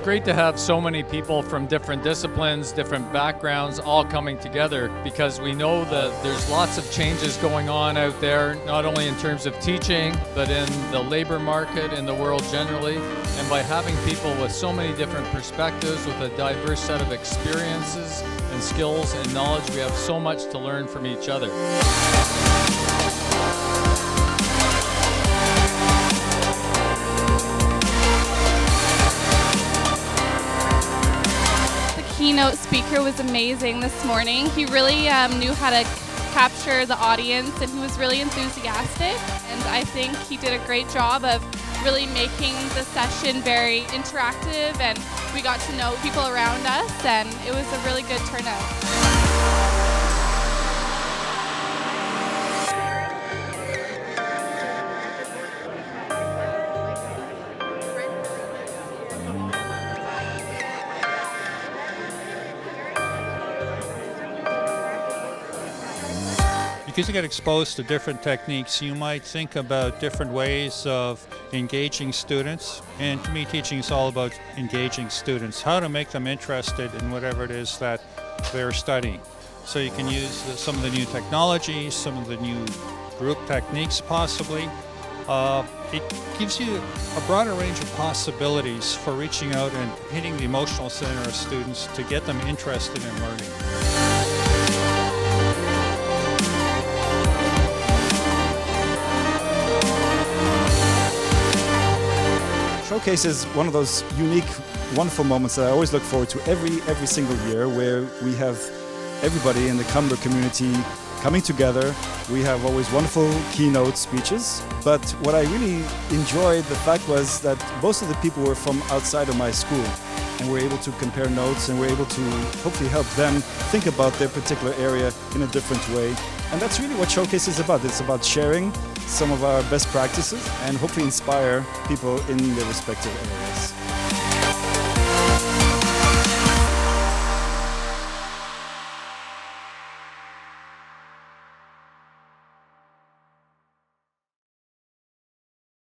great to have so many people from different disciplines, different backgrounds, all coming together because we know that there's lots of changes going on out there, not only in terms of teaching, but in the labor market, in the world generally. And by having people with so many different perspectives, with a diverse set of experiences and skills and knowledge, we have so much to learn from each other. Keynote speaker was amazing this morning. He really um, knew how to capture the audience and he was really enthusiastic. And I think he did a great job of really making the session very interactive and we got to know people around us and it was a really good turnout. Because you get exposed to different techniques, you might think about different ways of engaging students. And to me, teaching is all about engaging students, how to make them interested in whatever it is that they're studying. So you can use some of the new technologies, some of the new group techniques possibly. Uh, it gives you a broader range of possibilities for reaching out and hitting the emotional center of students to get them interested in learning. Showcase is one of those unique, wonderful moments that I always look forward to every every single year, where we have everybody in the Humber community coming together. We have always wonderful keynote speeches, but what I really enjoyed the fact was that most of the people were from outside of my school, and we're able to compare notes and we're able to hopefully help them think about their particular area in a different way. And that's really what Showcase is about. It's about sharing some of our best practices and hopefully inspire people in their respective areas.